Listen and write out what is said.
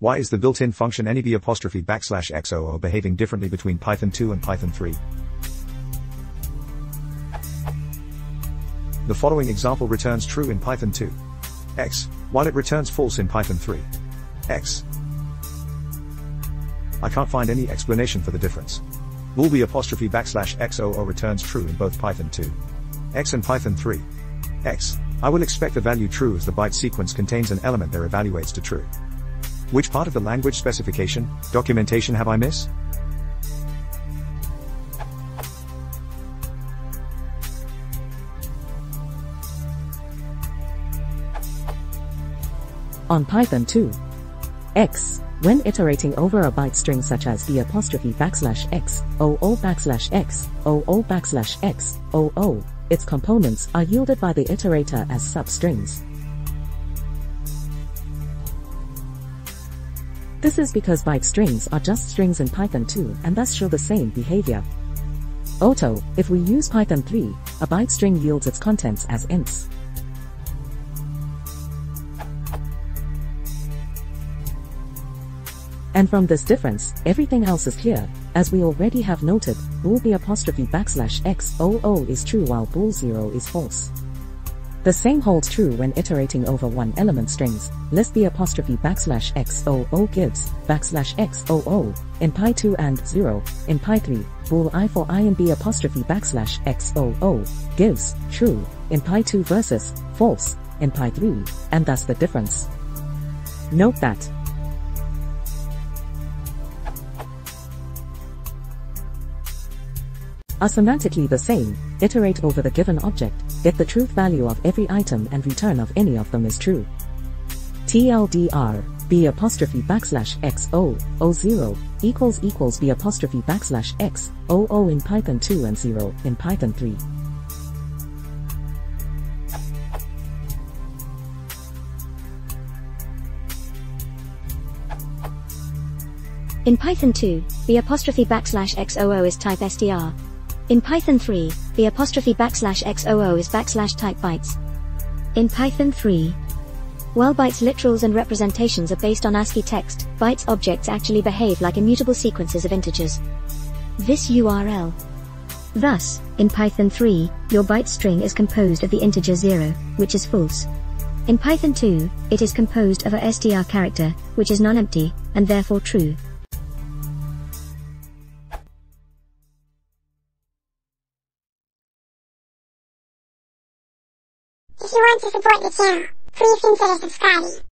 Why is the built-in function neb apostrophe backslash xoo behaving differently between Python 2 and Python 3? The following example returns true in Python 2. X, while it returns false in Python 3. X. I can't find any explanation for the difference. Boolb apostrophe backslash xoo returns true in both Python 2. X and Python 3. X. I will expect the value true as the byte sequence contains an element there evaluates to true. Which part of the language specification, documentation have I missed? On Python 2. X. When iterating over a byte string such as the apostrophe backslash x, o o backslash x, o o backslash x, o o, its components are yielded by the iterator as substrings. This is because byte strings are just strings in Python 2 and thus show the same behavior. Auto, if we use Python 3, a byte string yields its contents as ints. And from this difference, everything else is clear, as we already have noted, bool b apostrophe backslash x o o is true while bool 0 is false. The same holds true when iterating over one element strings, list the apostrophe backslash x o o gives, backslash x o o, in pi 2 and 0, in pi 3, bool i for i and b apostrophe backslash x o o, gives, true, in pi 2 versus, false, in pi 3, and thus the difference. Note that, are semantically the same, iterate over the given object, get the truth value of every item and return of any of them is true. TLDR, B apostrophe backslash X O, O 0, equals equals B apostrophe backslash X, O O in Python 2 and 0 in Python 3. In Python 2, the apostrophe backslash XOO is type str, in Python 3, the apostrophe backslash xoo is backslash type bytes. In Python 3, while bytes literals and representations are based on ASCII text, bytes objects actually behave like immutable sequences of integers. This URL. Thus, in Python 3, your byte string is composed of the integer 0, which is false. In Python 2, it is composed of a str character, which is non-empty, and therefore true. If you want to support the channel, please consider subscribing.